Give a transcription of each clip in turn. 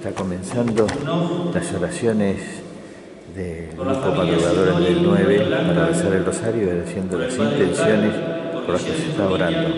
Está comenzando las oraciones del grupo madrugadores del 9 para rezar el rosario y haciendo las intenciones por las que se está orando.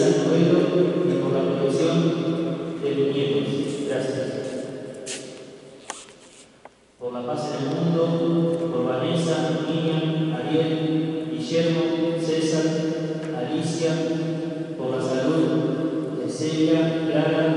y por la protección de los nietos. Gracias. Por la paz en el mundo, por Vanessa, Miriam, Ariel, Guillermo, César, Alicia, por la salud, de Celia, Clara,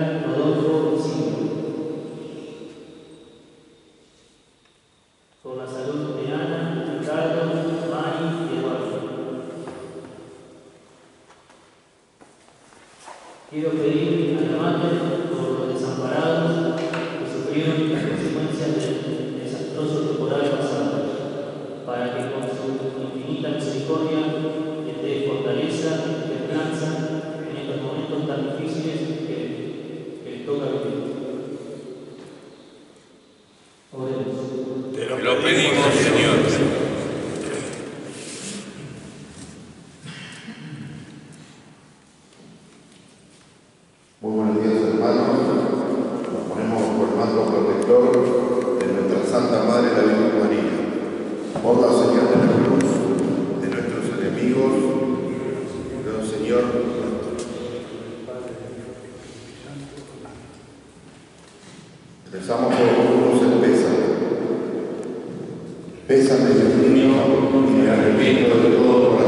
y arrepiento de todo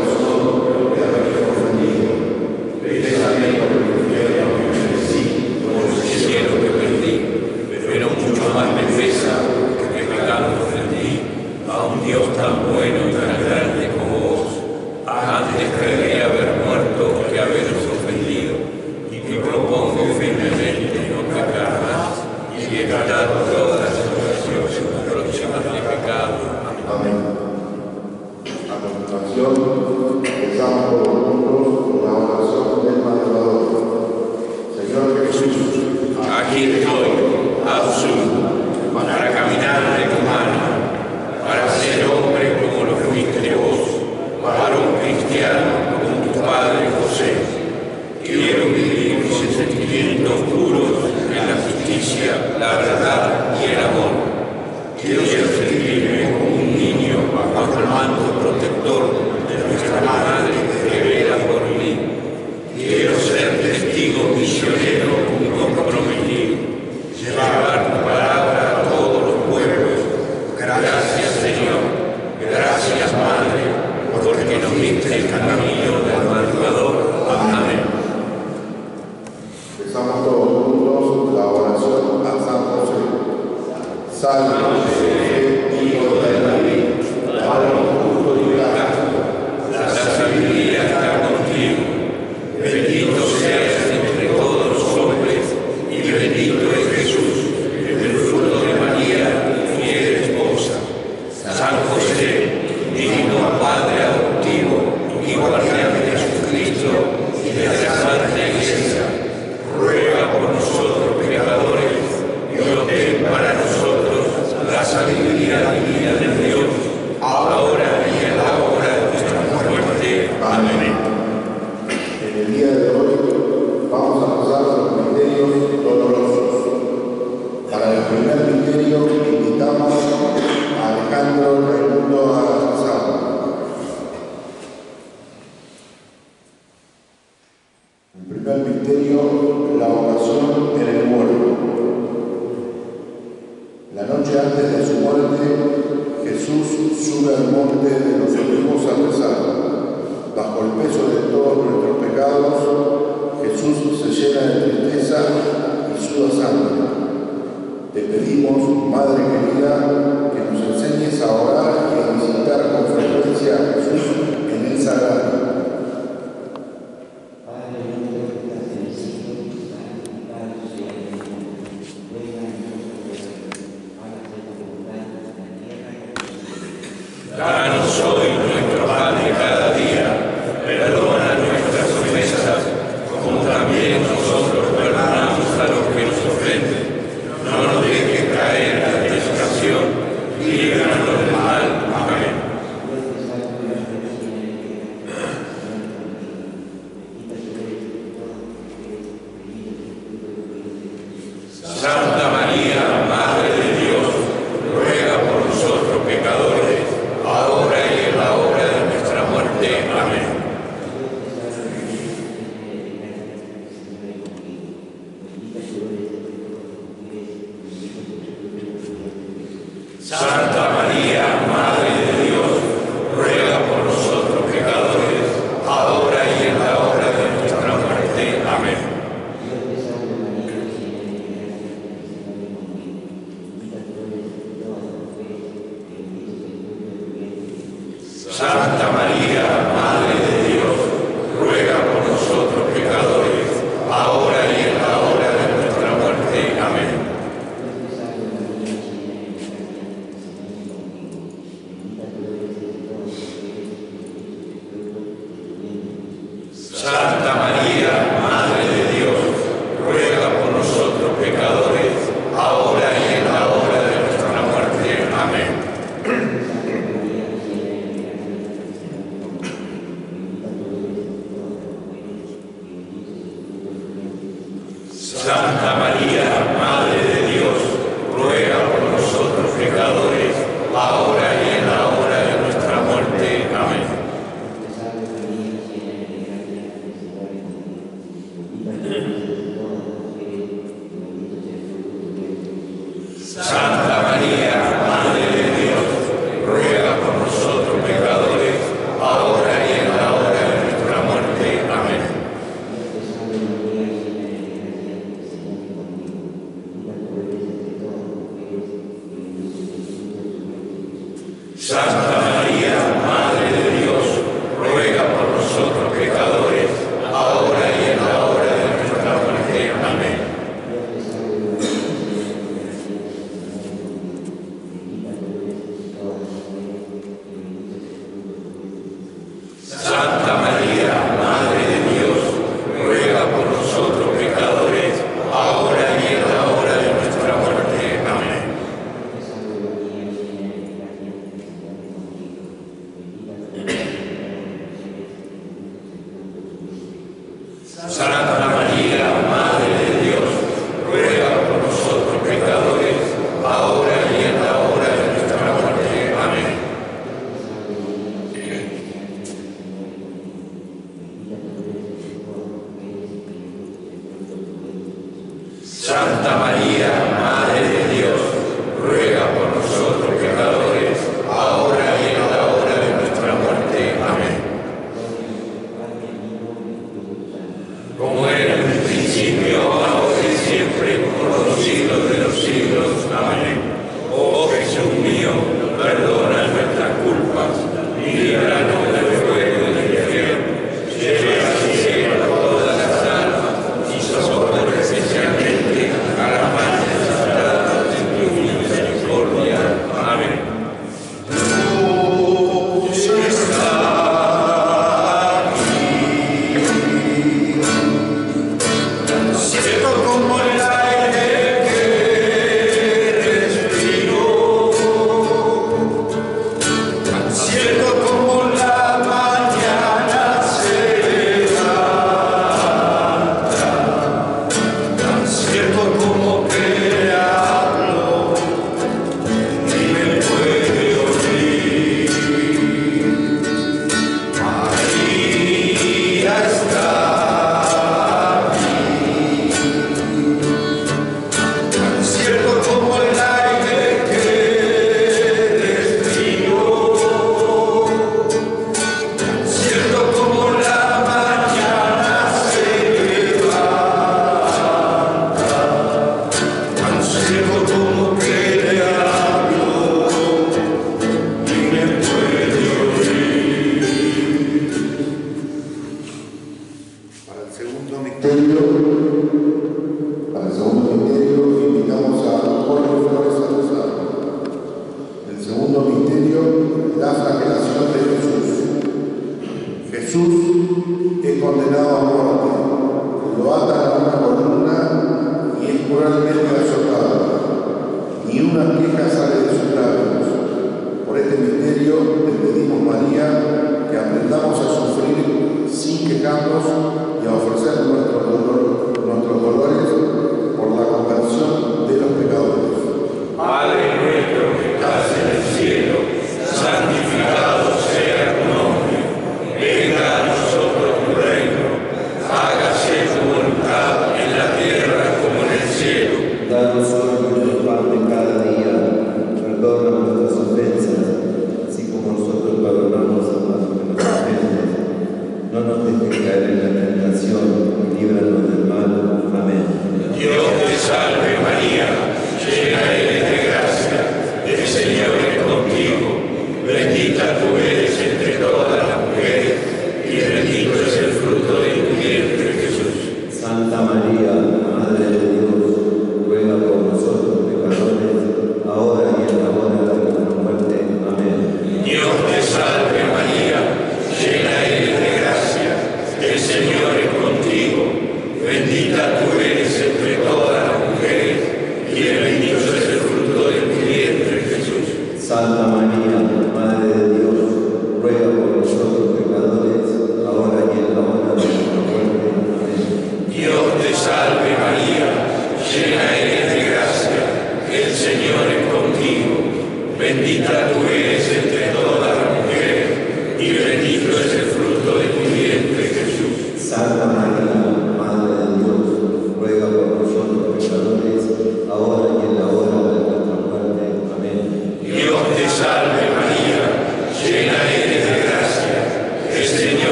Salve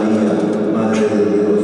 María, Madre de Dios,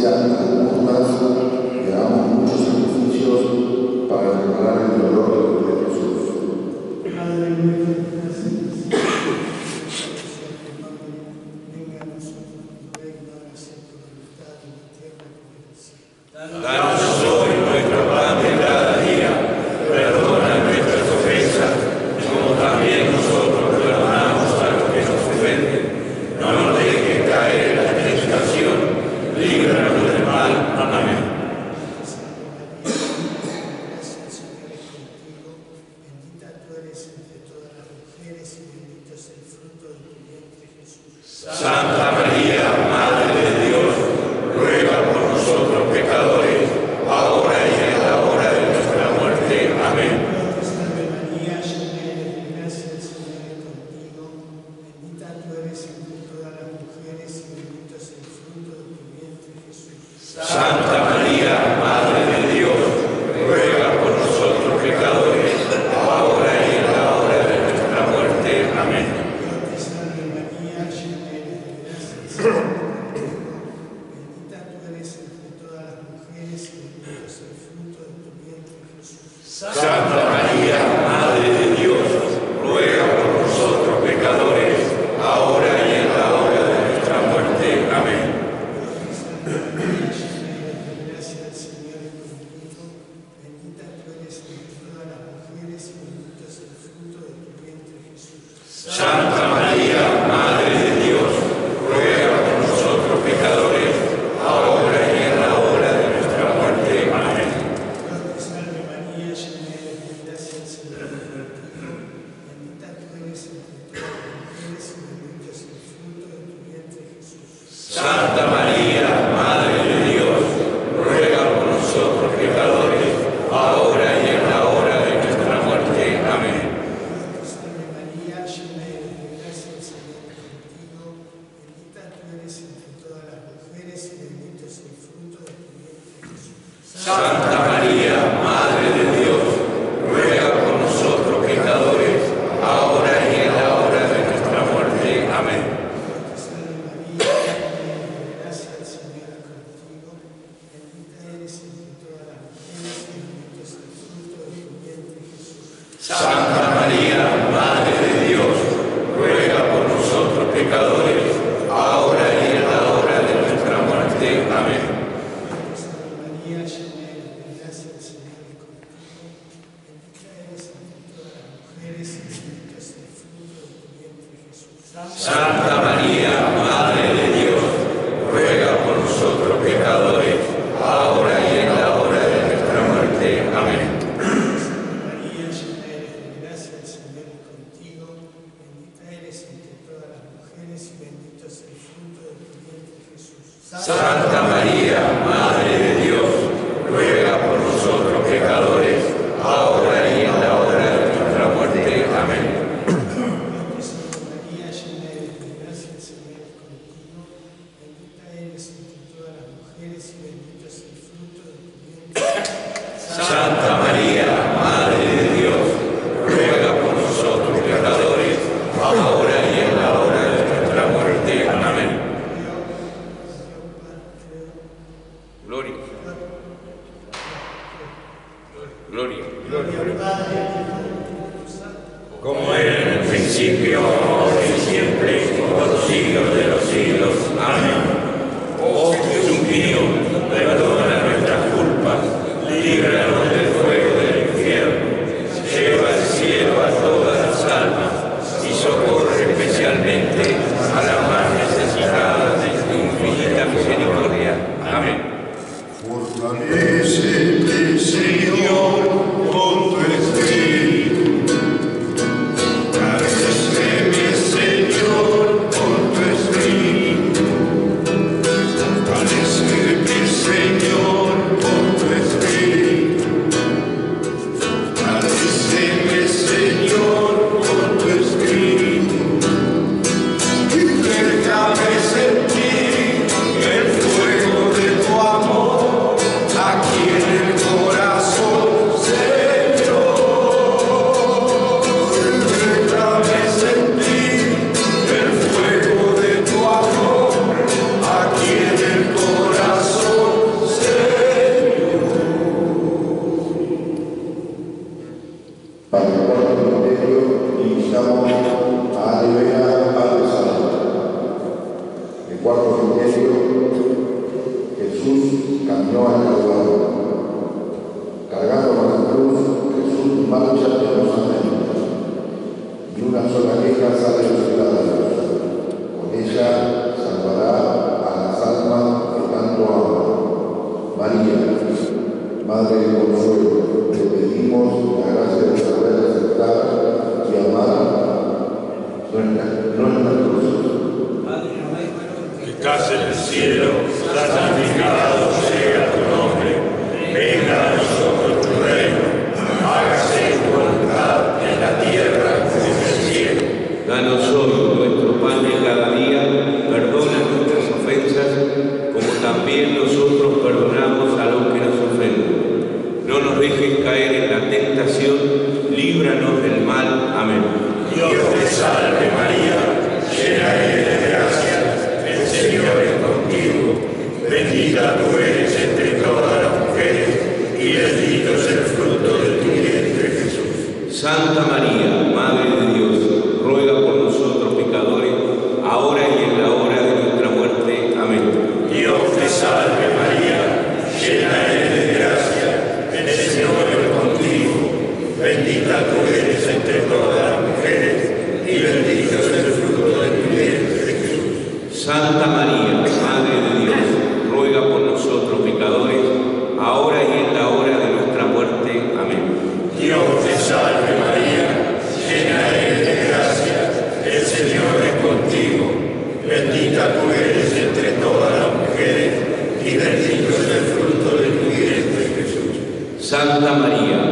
paciencia las burlas y hagamos muchos sacrificios para reparar el dolor de Jesús. Padre nuestro que estás venga a nosotros tu reino, hágase tu voluntad en la tierra como en el cielo. Danos hoy nuestro pan de cada día, perdona nuestras ofensas, como también nosotros perdonamos a los que nos ofenden. No nos dejes caer en la tentación, líbranos del mal. Amén. Gracias, el Señor es contigo. Bendita tú eres entre todas las mujeres y bendito es el fruto de tu vientre, Jesús. Santa María, Madre de Dios, ruega por nosotros pecadores, ahora y en la hora de nuestra muerte. Amén. Dios te salve María, llena eres de gracia, el Señor es contigo. Bendita tú eres entre todas las mujeres y bendito es el fruto de tu vientre, Jesús. Santa María, Madre de Dios, ruega por nosotros pecadores, ahora y en la hora de nuestra muerte. Amén. Dios te salve María, llena eres de gracia, el Señor es contigo. Bendita tú eres entre todas las mujeres y bendito es el fruto de tu vientre, Jesús. Santa Santa María,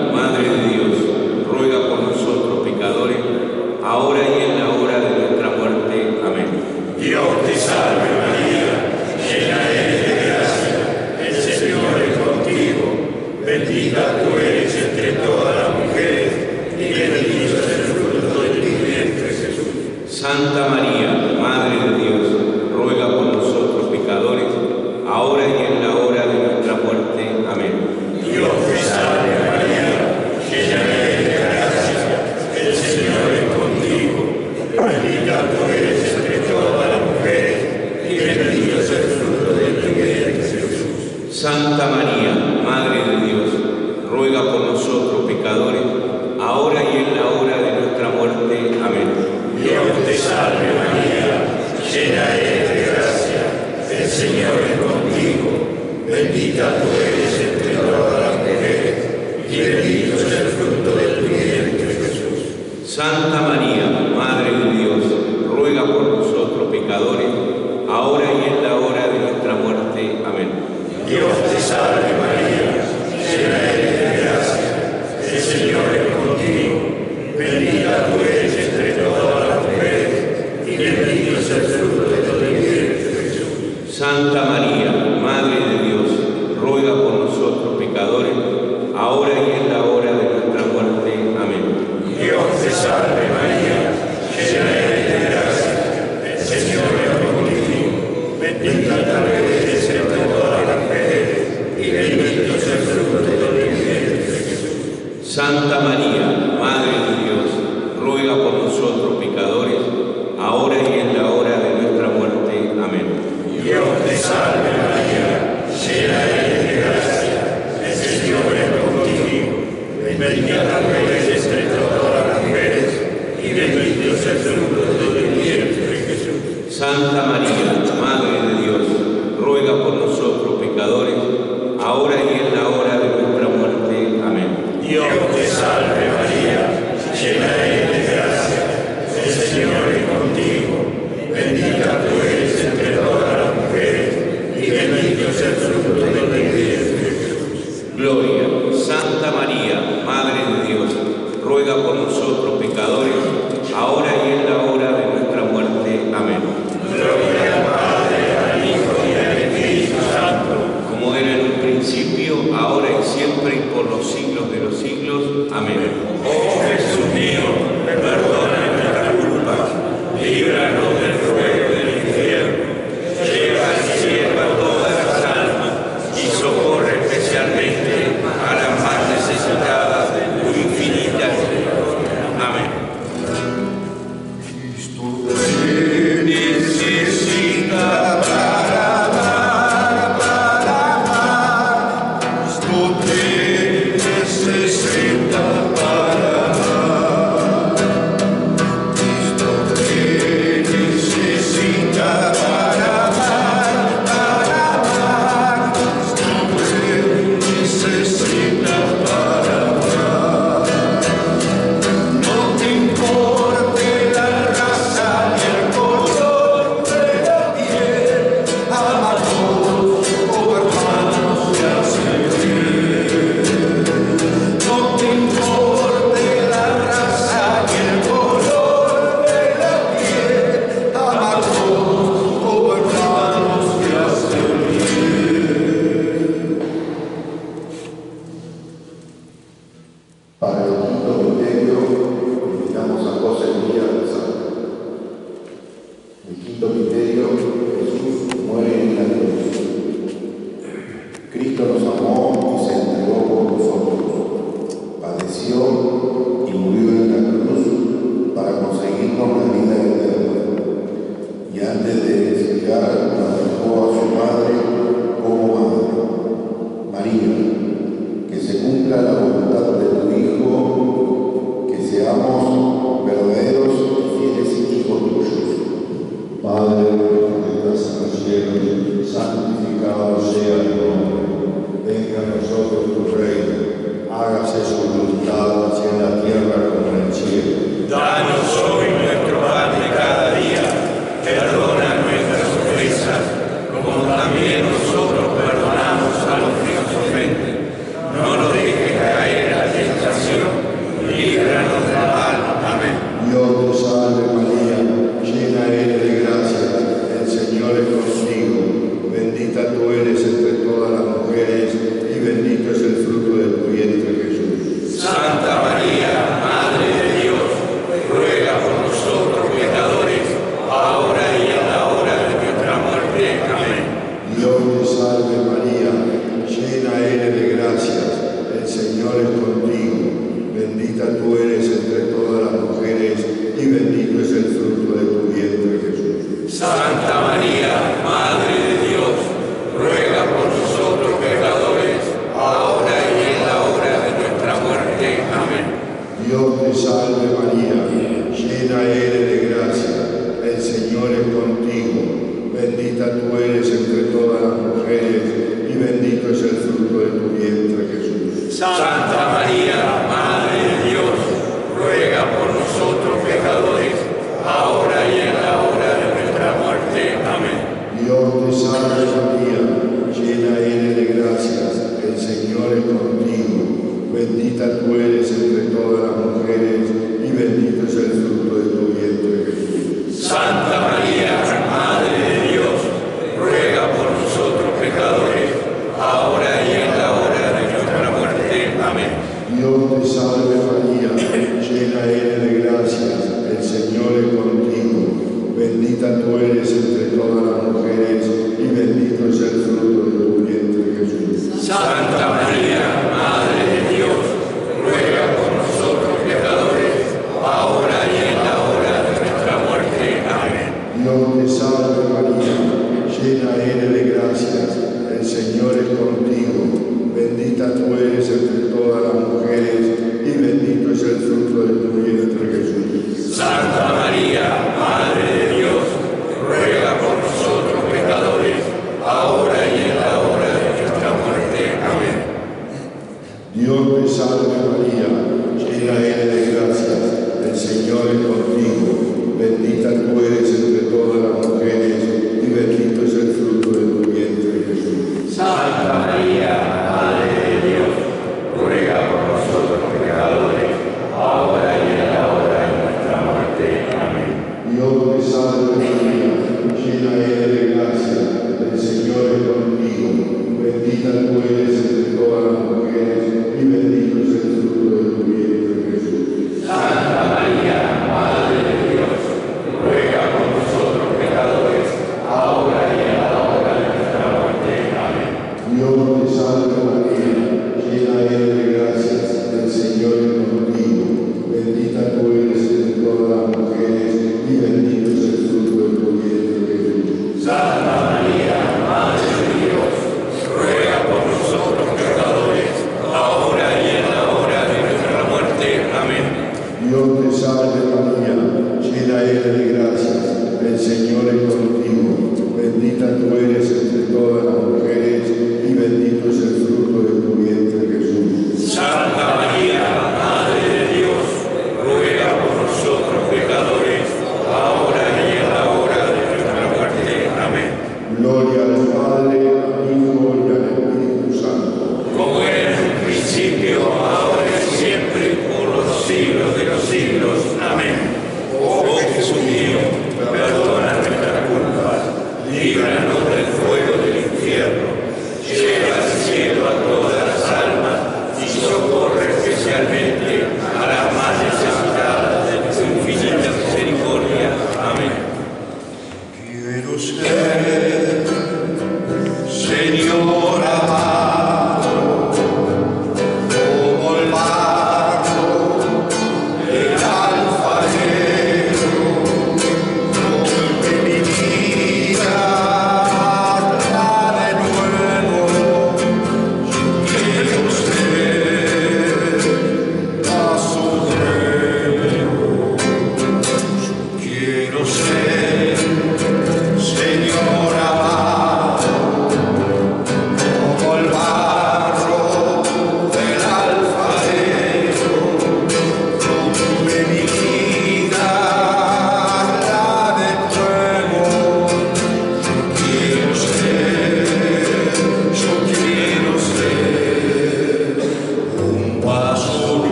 the way it is.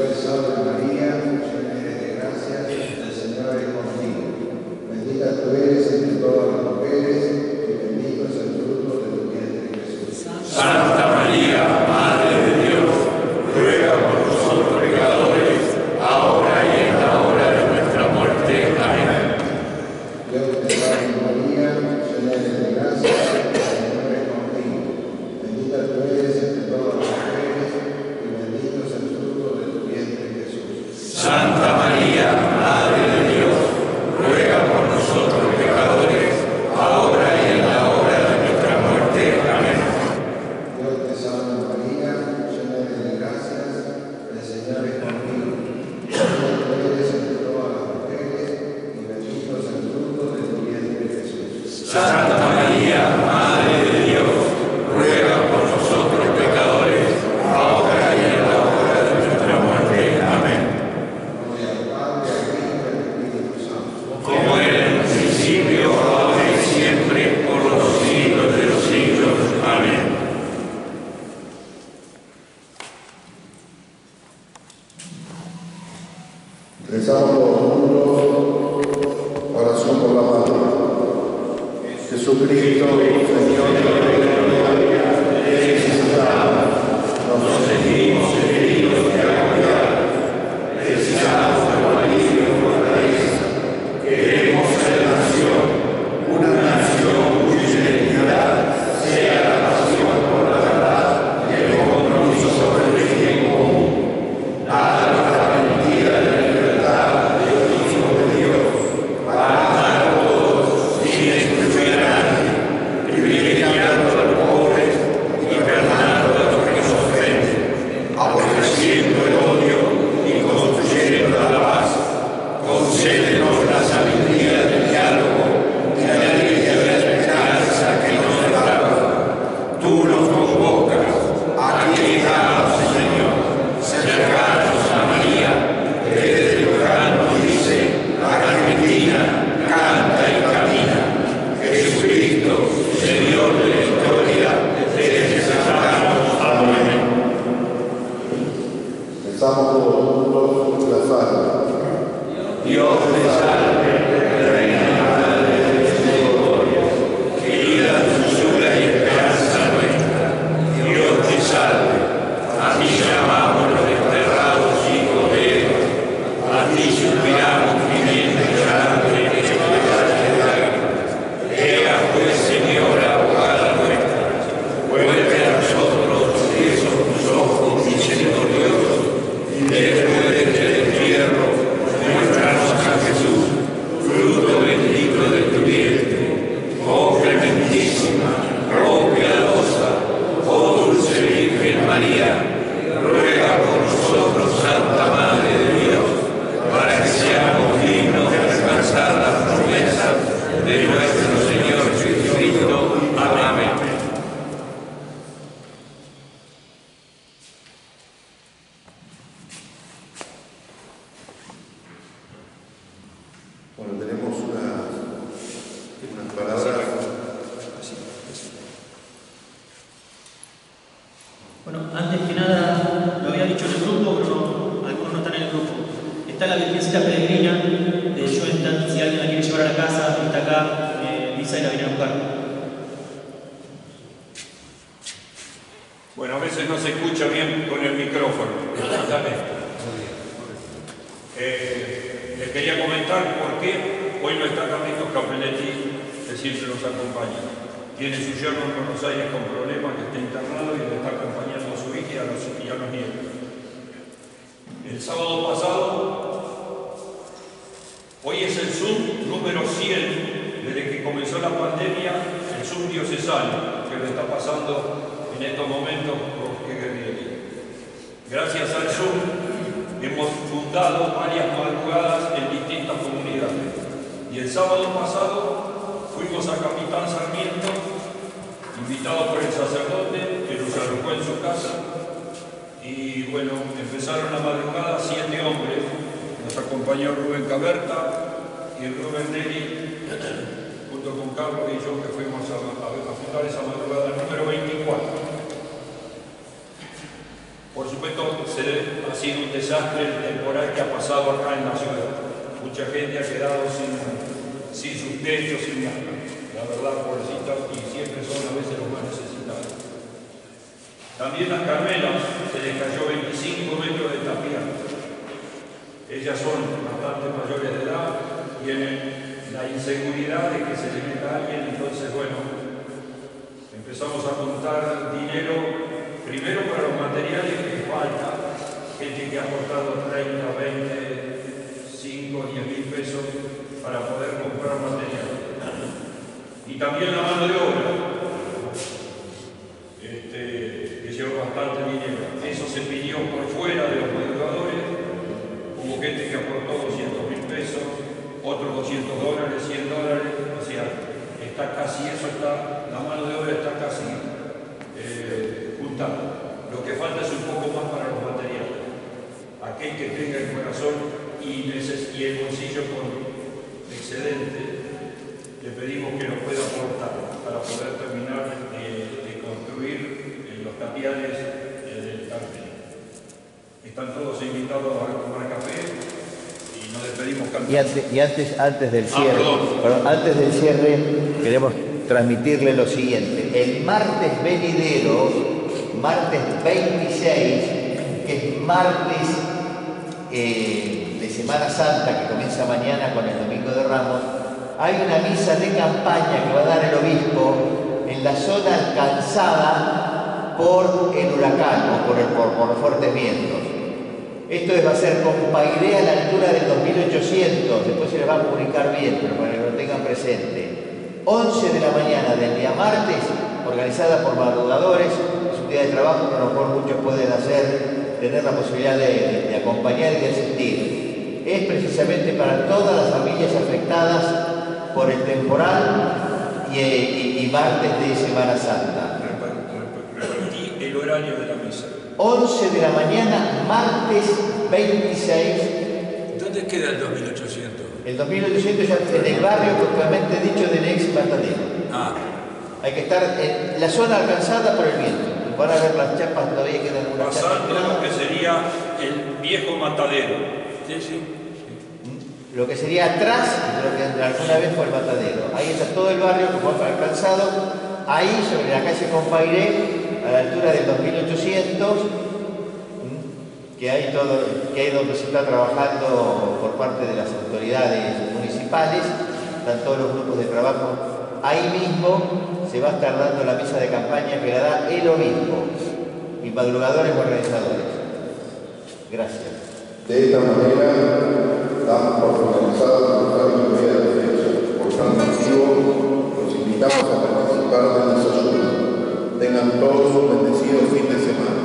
of his other El sábado pasado, hoy es el Zoom número 100, desde que comenzó la pandemia, el Zoom diocesano, que le está pasando en estos momentos Jorge Guerrieri. Gracias al Zoom hemos fundado varias madrugadas en distintas comunidades. Y el sábado pasado fuimos a Capitán Sarmiento, invitados por el sacerdote que nos alojó en su casa. Y bueno, empezaron la madrugada siete hombres. Nos acompañó Rubén Caberta y Rubén Neri, junto con Carlos y yo, que fuimos a, a- esa madrugada número 24. Por supuesto, ha sido un desastre temporal que ha pasado acá en la ciudad. Mucha gente ha quedado sin, sin sus techos, sin nada. La verdad, pobrecitas, y siempre son a veces los más necesitados. También las Carmelas se les cayó 25 metros de tapia. Ellas son bastante mayores de edad, tienen la inseguridad de que se les meta alguien, entonces, bueno, empezamos a juntar dinero primero para los materiales que falta, gente que ha aportado 30, 20, 5, 10 mil pesos para poder comprar materiales. Y también la mano de obra, este, que lleva bastante dinero. Eso se pidió por fuera de los madrugadores, hubo gente que aportó 200 mil pesos, otros 200 dólares, 100 dólares, o sea, está casi eso, está, la mano de obra está casi eh, juntada. Lo que falta es un poco más para los materiales. Aquel que tenga el corazón y, neces- y el bolsillo con excedente, le pedimos que nos pueda aportar para poder terminar de, de construir eh, los tapiales eh, del Carmen. Están todos invitados a tomar café y nos despedimos Y cantando. Antes, y antes, antes del Ah, cierre, perdón, antes del cierre, queremos transmitirle lo siguiente. El martes venidero, martes 26, que es martes eh, de Semana Santa, que comienza mañana con el Domingo de Ramos, hay una misa de campaña que va a dar el obispo en la zona alcanzada por el huracán o por, el- por- por los fuertes vientos. Esto va a ser con Pairé a la altura del 2800, después se les va a comunicar bien, pero para que lo tengan presente. 11 de la mañana del día martes, organizada por madrugadores, es un día de trabajo que a lo mejor muchos pueden hacer, tener la posibilidad de, acompañar y de asistir. Es precisamente para todas las familias afectadas por el temporal y, y- y martes de Semana Santa. Repartí el horario de la misa. 11 de la mañana, martes 26 ¿Dónde queda el 2800? El 2800 ya en el barrio propiamente dicho del ex matadero. Ah, Hay que estar en la zona alcanzada por el viento. Van a ver las chapas, todavía quedan algunas chapas. pasando lo que sería el viejo matadero. Sí, sí. Lo que sería atrás de lo que alguna vez fue el matadero. Ahí está todo el barrio que fue alcanzado. Ahí, sobre la calle Compairé, a la altura del 2800, que hay, todo, que hay donde se está trabajando por parte de las autoridades municipales, están todos los grupos de trabajo. Ahí mismo se va a estar dando la misa de campaña que la da el obispo y madrugadores o organizadores. Gracias. De esta manera damos por finalizado nuestra vida de derecho. Por tanto, motivo, los invitamos a participar del desayuno. Tengan todos un bendecido fin de semana.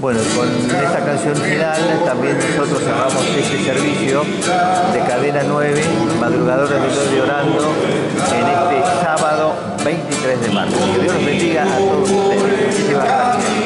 Bueno, con esta canción final también nosotros cerramos este servicio de Cadena 9, Madrugadores de Dios de Orando, en este sábado 23 de marzo. Que Dios los bendiga a todos ustedes.